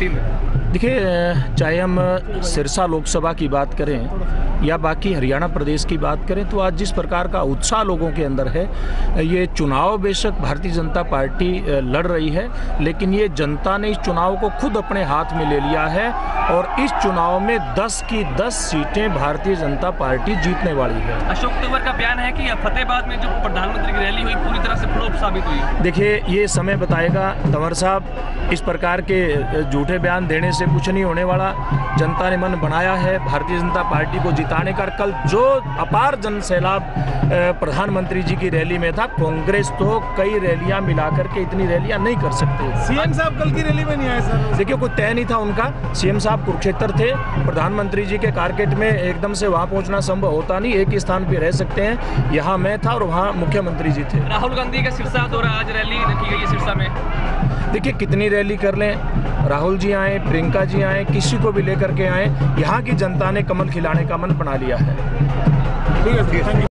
दिन देखिए चाहे हम सिरसा लोकसभा की बात करें या बाकी हरियाणा प्रदेश की बात करें तो आज जिस प्रकार का उत्साह लोगों के अंदर है ये चुनाव बेशक भारतीय जनता पार्टी लड़ रही है लेकिन ये जनता ने इस चुनाव को खुद अपने हाथ में ले लिया है और इस चुनाव में 10 की 10 सीटें भारतीय जनता पार्टी जीतने वाली है। अशोक तंवर का बयान है कि फतेहबाद में जो प्रधानमंत्री की रैली हुई पूरी तरह फ्लॉप साबित हुई? देखिए, ये समय बताएगा तंवर साहब, इस प्रकार के झूठे बयान देने से कुछ नहीं होने वाला। जनता ने मन बनाया है, भारतीय जनता पार्टी को जिताने का कल जो अपार जन सैलाब प्रधानमंत्री जी की रैली में था। कांग्रेस तो कई रैलियाँ मिलाकर के इतनी रैलियाँ नहीं कर सकते। सीएम साहब कल की रैली में नहीं आए सर। देखिए कोई तय नहीं था उनका। सीएम साहब कुरुक्षेत्र थे। प्रधानमंत्री जी के कारकेट में एकदम से वहाँ पहुँचना संभव होता नहीं। एक ही स्थान पर रह सकते हैं। यहाँ मैं था और वहाँ मुख्यमंत्री जी थे। राहुल गांधी का सिरसा दौरा आज रैली की गई है सिरसा में। देखिए कितनी रैली कर लें। राहुल जी आए प्रियंका जी आए किसी को भी लेकर के आए। यहाँ की जनता ने कमल खिलाने का मन बना लिया है ठीक है।